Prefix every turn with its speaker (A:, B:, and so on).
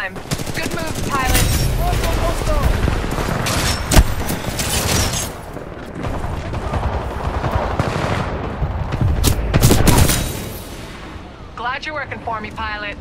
A: time. Good move, pilot. Glad you're working for me, pilot.